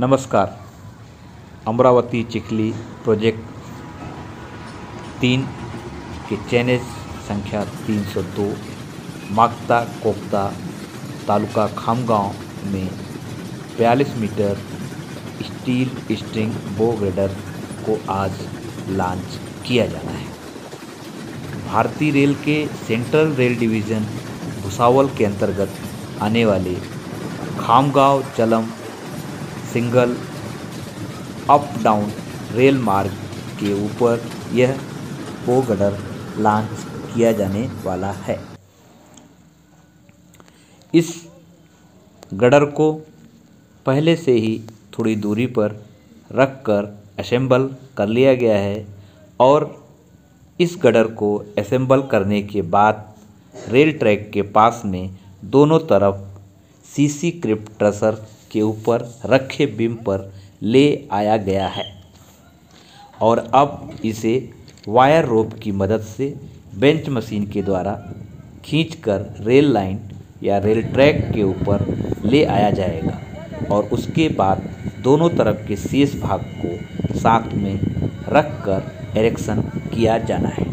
नमस्कार। अमरावती चिखली प्रोजेक्ट तीन के चैनेज संख्या 302 माकता कोकता तालुका खामगांव में 42 metre steel string bow girder को आज लॉन्च किया जाना है। भारतीय रेल के सेंट्रल रेल डिवीज़न भुसावल के अंतर्गत आने वाले खामगांव चलम सिंगल अप डाउन रेल मार्ग के ऊपर यह बो गडर लॉन्च किया जाने वाला है। इस गडर को पहले से ही थोड़ी दूरी पर रख कर असेंबल कर लिया गया है और इस गडर को असेंबल करने के बाद रेल ट्रैक के पास में दोनों तरफ़ सीसी क्रिप्ट ट्रसर के ऊपर रखे बीम पर ले आया गया है। और अब इसे वायर रोप की मदद से बेंच मशीन के द्वारा खींचकर रेल लाइन या रेल ट्रैक के ऊपर ले आया जाएगा और उसके बाद दोनों तरफ़ के शेष भाग को साथ में रख कर एरेक्शन किया जाना है।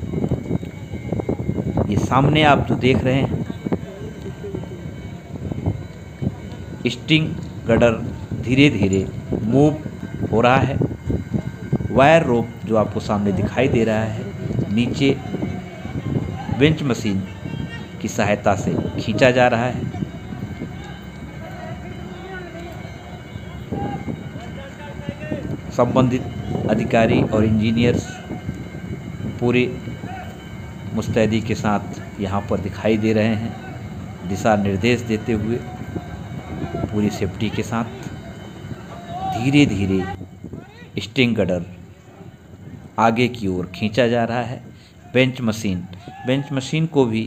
ये सामने आप जो देख रहे हैं स्टिंग गडर धीरे धीरे मूव हो रहा है। वायर रोप जो आपको सामने दिखाई दे रहा है, नीचे बेंच मशीन की सहायता से खींचा जा रहा है। संबंधित अधिकारी और इंजीनियर्स पूरे मुस्तैदी के साथ यहाँ पर दिखाई दे रहे हैं। दिशा निर्देश देते हुए पूरी सेफ्टी के साथ धीरे धीरे स्टिंग गडर आगे की ओर खींचा जा रहा है। बेंच मशीन बेंच मशीन को भी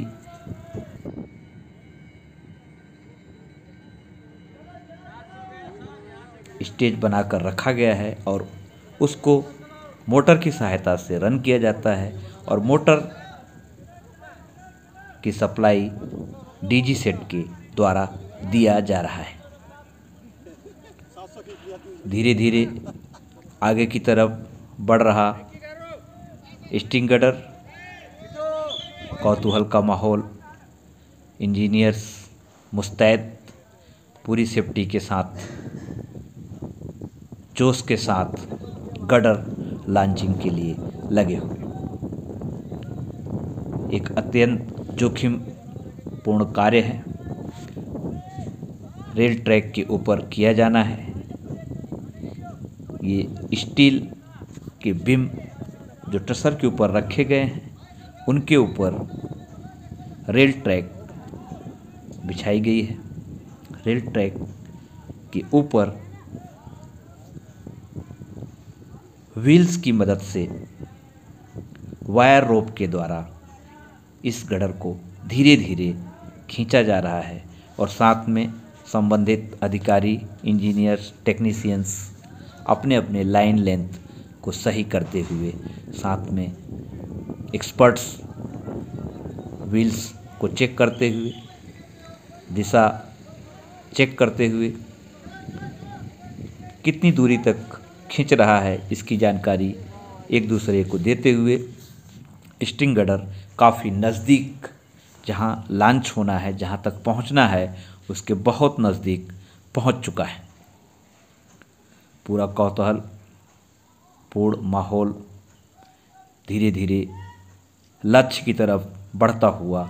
स्टेज बनाकर रखा गया है और उसको मोटर की सहायता से रन किया जाता है और मोटर की सप्लाई डीजी सेट के द्वारा दिया जा रहा है। धीरे धीरे आगे की तरफ़ बढ़ रहा स्टिंग गडर कौतूहल का माहौल, इंजीनियर्स मुस्तैद पूरी सेफ्टी के साथ, जोश के साथ गडर लॉन्चिंग के लिए लगे हुए। एक अत्यंत जोखिम पूर्ण कार्य है। रेल ट्रैक के ऊपर किया जाना है। ये स्टील के बिम जो ट्रसर के ऊपर रखे गए हैं, उनके ऊपर रेल ट्रैक बिछाई गई है। रेल ट्रैक के ऊपर व्हील्स की मदद से वायर रोप के द्वारा इस गडर को धीरे धीरे खींचा जा रहा है और साथ में संबंधित अधिकारी, इंजीनियर्स, टेक्नीशियंस अपने अपने लाइन लेंथ को सही करते हुए, साथ में एक्सपर्ट्स व्हील्स को चेक करते हुए, दिशा चेक करते हुए, कितनी दूरी तक खींच रहा है इसकी जानकारी एक दूसरे को देते हुए स्टिंग गडर काफ़ी नज़दीक जहाँ लॉन्च होना है, जहाँ तक पहुँचना है, उसके बहुत नज़दीक पहुँच चुका है। पूरा कौतूहल, पूर्ण माहौल धीरे धीरे लक्ष्य की तरफ़ बढ़ता हुआ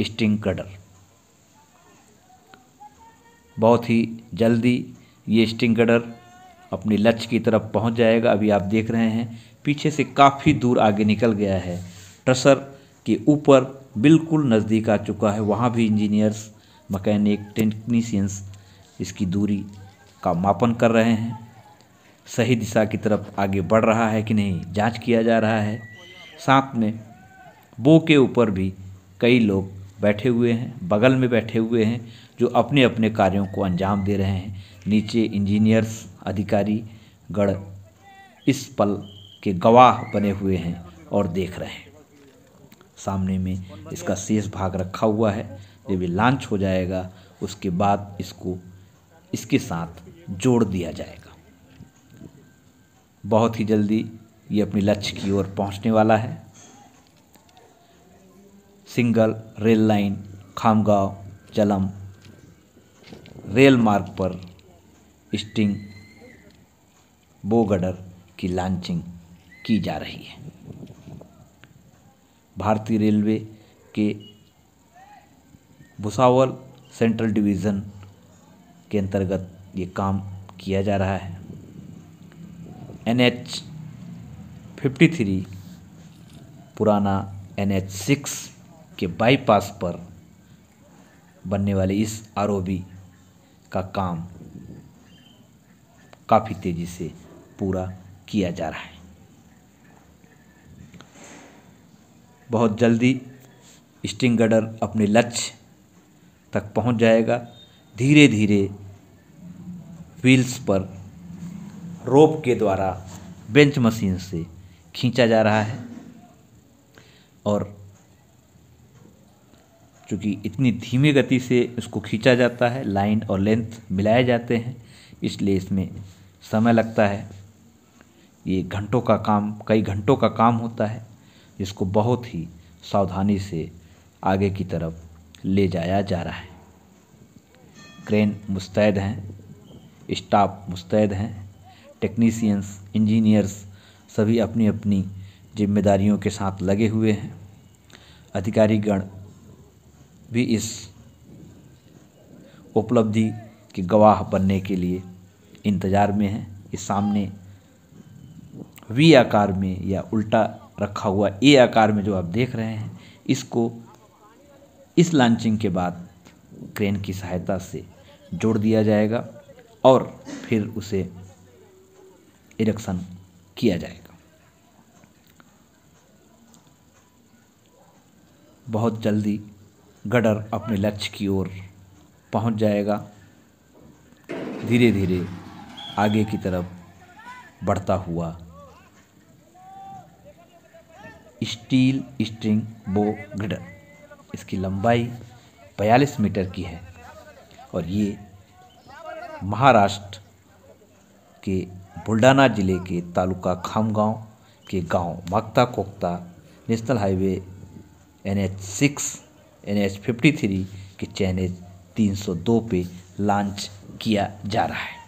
स्टिंग गडर बहुत ही जल्दी ये स्टिंग गडर अपनी लक्ष्य की तरफ़ पहुँच जाएगा। अभी आप देख रहे हैं, पीछे से काफ़ी दूर आगे निकल गया है। ट्रसर के ऊपर बिल्कुल नज़दीक आ चुका है। वहाँ भी इंजीनियर्स, मकैनिक टेक्नीसियंस इसकी दूरी का मापन कर रहे हैं। सही दिशा की तरफ़ आगे बढ़ रहा है कि नहीं, जाँच किया जा रहा है। साथ में बो के ऊपर भी कई लोग बैठे हुए हैं, बगल में बैठे हुए हैं, जो अपने अपने कार्यों को अंजाम दे रहे हैं। नीचे इंजीनियर्स, अधिकारी गढ़ इस पल के गवाह बने हुए हैं और देख रहे हैं। सामने में इसका शेष भाग रखा हुआ है। जब ये लॉन्च हो जाएगा, उसके बाद इसको, इसके साथ जोड़ दिया जाएगा। बहुत ही जल्दी ये अपने लक्ष्य की ओर पहुँचने वाला है। सिंगल रेल लाइन, खामगांव, जलम, रेल मार्ग पर स्टिंग, बोगडर की लॉन्चिंग की जा रही है। भारतीय रेलवे के भुसावल सेंट्रल डिवीज़न के अंतर्गत ये काम किया जा रहा है। एन एच फिफ्टी थ्री पुराना एन एच सिक्स के बाईपास पर बनने वाले इस आरओबी का काम काफ़ी तेज़ी से पूरा किया जा रहा है। बहुत जल्दी स्टिंग गडर अपने लक्ष्य तक पहुँच जाएगा। धीरे धीरे व्हील्स पर रोप के द्वारा बेंच मशीन से खींचा जा रहा है। और चूँकि इतनी धीमी गति से इसको खींचा जाता है, लाइन और लेंथ मिलाए जाते हैं, इसलिए इसमें समय लगता है। ये घंटों का काम, कई घंटों का काम होता है, जिसको बहुत ही सावधानी से आगे की तरफ़ ले जाया जा रहा है। क्रेन मुस्तैद हैं, स्टाफ मुस्तैद हैं टेक्नीशियंस इंजीनियर्स सभी अपनी अपनी जिम्मेदारियों के साथ लगे हुए हैं। अधिकारीगण भी इस उपलब्धि के गवाह बनने के लिए इंतज़ार में हैं। इस सामने वी आकार में या उल्टा रखा हुआ ए आकार में जो आप देख रहे हैं, इसको इस लॉन्चिंग के बाद क्रेन की सहायता से जोड़ दिया जाएगा और फिर उसे इरेक्शन किया जाएगा। बहुत जल्दी गडर अपने लक्ष्य की ओर पहुँच जाएगा। धीरे धीरे आगे की तरफ़ बढ़ता हुआ स्टील स्ट्रिंग बो गडर, इसकी लंबाई 42 मीटर की है और ये महाराष्ट्र के बुल्डाना ज़िले के तालुका खामगांव के गाँव Makta Kokta national highway N H six N H fifty three के चैनल तीन सौ दो पे लॉन्च किया जा रहा है।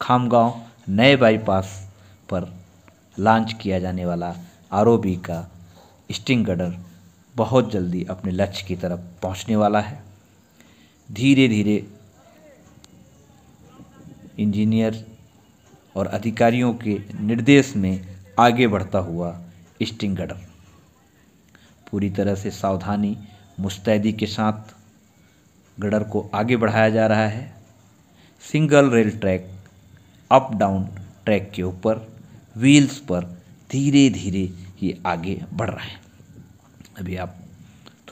खामगांव नए बाईपास पर लॉन्च किया जाने वाला आर का स्टिंग गडर बहुत जल्दी अपने लक्ष्य की तरफ़ पहुँचने वाला है। धीरे धीरे इंजीनियर और अधिकारियों के निर्देश में आगे बढ़ता हुआ स्टिंग गडर पूरी तरह से सावधानी, मुस्तैदी के साथ गडर को आगे बढ़ाया जा रहा है। Single rail track, up down track के ऊपर व्हील्स पर धीरे धीरे ये आगे बढ़ रहा है। अभी आप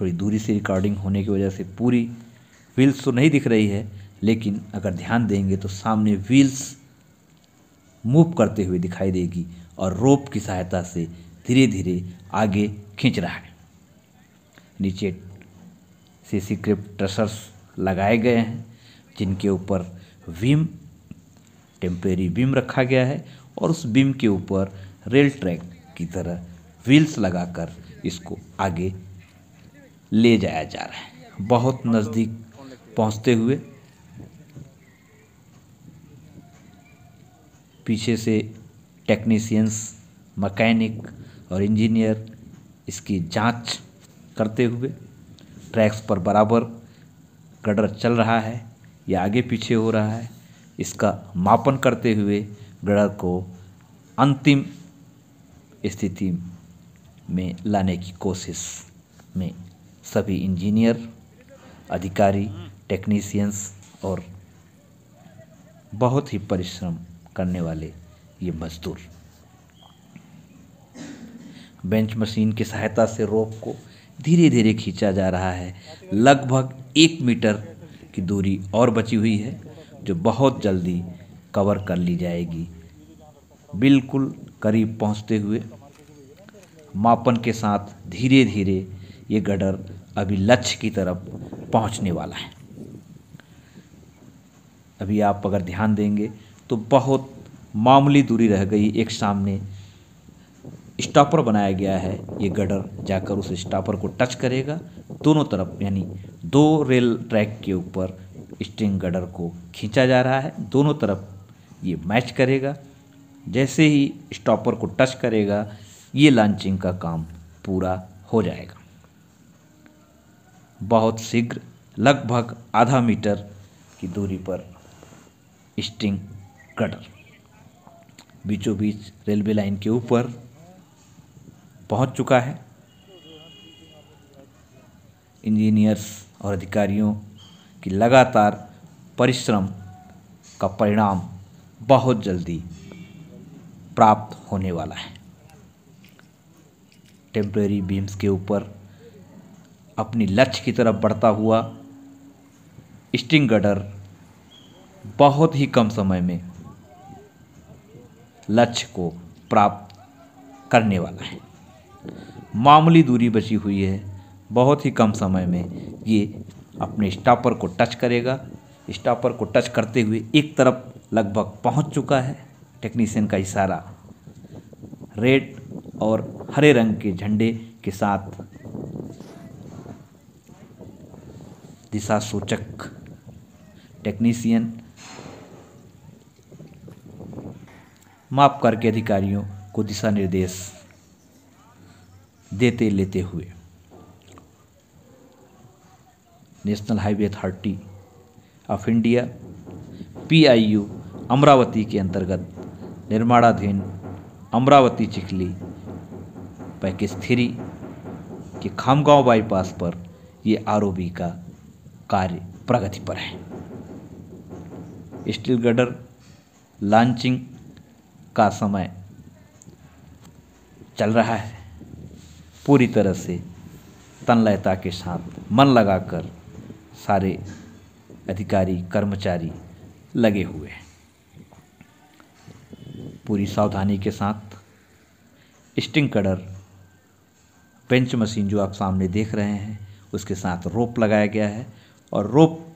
थोड़ी दूरी से रिकॉर्डिंग होने की वजह से पूरी व्हील्स तो नहीं दिख रही है लेकिन अगर ध्यान देंगे तो सामने व्हील्स मूव करते हुए दिखाई देगी और रोप की सहायता से धीरे धीरे आगे खींच रहा है। नीचे सीसी क्रिप ट्रसर्स लगाए गए हैं, जिनके ऊपर विम टेम्पेरी बीम रखा गया है और उस बीम के ऊपर रेल ट्रैक की तरह व्हील्स लगाकर इसको आगे ले जाया जा रहा है। बहुत नज़दीक पहुँचते हुए पीछे से टेक्नीशियंस मैकेनिक और इंजीनियर इसकी जाँच करते हुए ट्रैक्स पर बराबर गडर चल रहा है या आगे पीछे हो रहा है, इसका मापन करते हुए गडर को अंतिम स्थिति में लाने की कोशिश में सभी इंजीनियर अधिकारी टेक्नीशियंस और बहुत ही परिश्रम करने वाले ये मजदूर। बेंच मशीन की सहायता से रोप को धीरे धीरे खींचा जा रहा है। लगभग एक मीटर की दूरी और बची हुई है, जो बहुत जल्दी कवर कर ली जाएगी। बिल्कुल करीब पहुँचते हुए मापन के साथ धीरे धीरे ये गडर अभी लक्ष्य की तरफ़ पहुँचने वाला है। अभी आप अगर ध्यान देंगे तो बहुत मामूली दूरी रह गई एक सामने। स्टॉपर बनाया गया है, ये गडर जाकर उस स्टॉपर को टच करेगा। दोनों तरफ़, यानी दो रेल ट्रैक के ऊपर स्ट्रिंग गडर को खींचा जा रहा है। दोनों तरफ़ ये मैच करेगा। जैसे ही स्टॉपर को टच करेगा, ये लॉन्चिंग का काम पूरा हो जाएगा। बहुत शीघ्र, लगभग आधा मीटर की दूरी पर स्ट्रिंग गडर बीचों बीच रेलवे लाइन के ऊपर पहुँच चुका है। इंजीनियर्स और अधिकारियों की लगातार परिश्रम का परिणाम बहुत जल्दी प्राप्त होने वाला है। टेम्परेरी बीम्स के ऊपर अपनी लक्ष्य की तरफ़ बढ़ता हुआ स्टिंग गडर बहुत ही कम समय में लक्ष्य को प्राप्त करने वाला है। मामूली दूरी बची हुई है। बहुत ही कम समय में ये अपने स्टॉपर को टच करेगा। स्टॉपर को टच करते हुए एक तरफ़ लगभग पहुँच चुका है। टेक्नीशियन का इशारा रेड और हरे रंग के झंडे के साथ दिशा सूचक टेक्नीशियन माप करके अधिकारियों को दिशा निर्देश देते लेते हुए। National Highway Authority of India, PIU, Amravati के अंतर्गत निर्माणाधीन अमरावती चिखली पैकेज थ्री के खामगांव बाईपास पर ये आर का कार्य प्रगति पर है। स्टील गडर लॉन्चिंग का समय चल रहा है। पूरी तरह से तनलयता के साथ मन लगाकर सारे अधिकारी, कर्मचारी लगे हुए हैं। पूरी सावधानी के साथ स्टिंग कड़र बेंच मशीन जो आप सामने देख रहे हैं, उसके साथ रोप लगाया गया है और रोप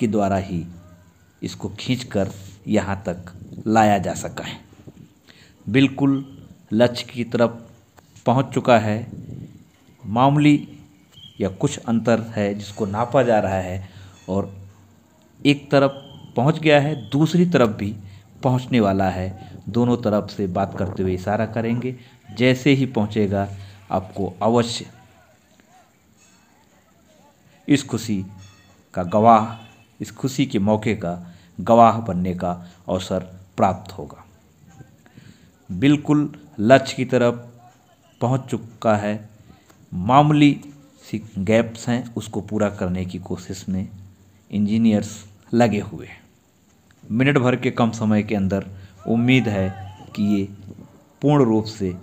के द्वारा ही इसको खींचकर यहाँ तक लाया जा सका है। बिल्कुल लक्ष्य की तरफ़ पहुँच चुका है। मामूली या कुछ अंतर है जिसको नापा जा रहा है और एक तरफ़ पहुँच गया है, दूसरी तरफ़ भी पहुँचने वाला है। दोनों तरफ़ से बात करते हुए इशारा करेंगे। जैसे ही पहुंचेगा, आपको अवश्य इस खुशी का गवाह इस खुशी के मौके का, गवाह बनने का अवसर प्राप्त होगा। बिल्कुल लक्ष्य की तरफ़ पहुँच चुका है। मामूली सी गैप्स हैं, उसको पूरा करने की कोशिश में इंजीनियर्स लगे हुए हैं। मिनट भर के कम समय के अंदर उम्मीद है कि ये पूर्ण रूप से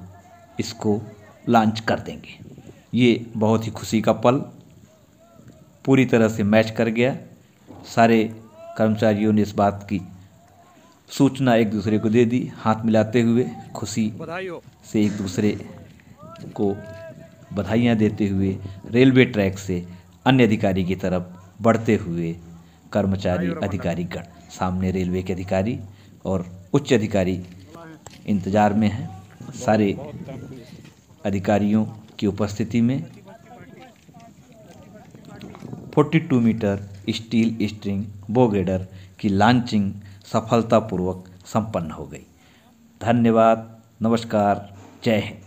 इसको लॉन्च कर देंगे। ये बहुत ही खुशी का पल, पूरी तरह से मैच कर गया। सारे कर्मचारियों ने इस बात की सूचना एक दूसरे को दे दी हाथ मिलाते हुए खुशी से एक दूसरे को बधाइयाँ देते हुए रेलवे ट्रैक से अन्य अधिकारी की तरफ़ बढ़ते हुए कर्मचारी अधिकारी गण सामने रेलवे के अधिकारी और उच्च अधिकारी इंतज़ार में हैं। सारे अधिकारियों की उपस्थिति में 42 मीटर स्टील स्ट्रिंग बोगेडर की लॉन्चिंग सफलतापूर्वक संपन्न हो गई। धन्यवाद नमस्कार जय हिंद।